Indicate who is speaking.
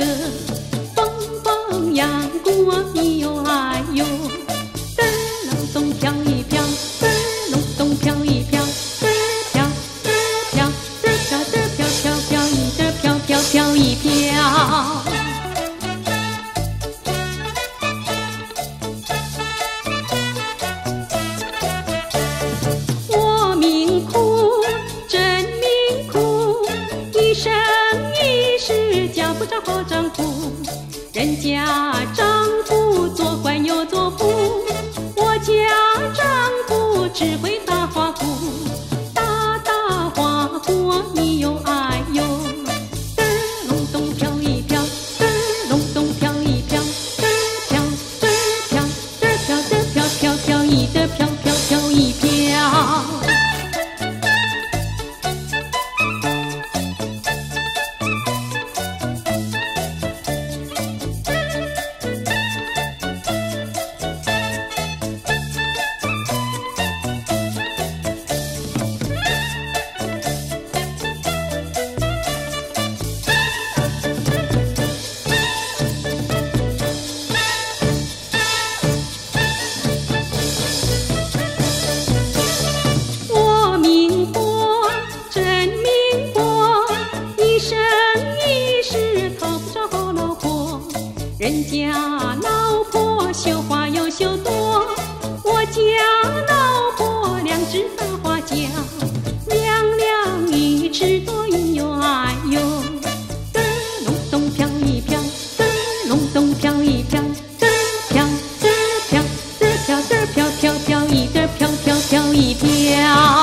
Speaker 1: 个风风秧过，咿哟啊哟，嘚隆咚飘一飘，嘚隆咚飘一飘，嘚飘嘚飘嘚飘嘚飘飘飘一嘚飘飘飘一飘。我命苦，真命苦，一生。一世嫁不着好丈夫，人家丈夫做官又做富，我家丈夫只会打人家老婆绣花又绣多，我家老婆两只大花脚，娘俩一尺多。一呦哎呦，得隆咚飘一飘，得隆咚飘一飘，得飘得得得飘得飘飘飘一得飘飘飘一飘。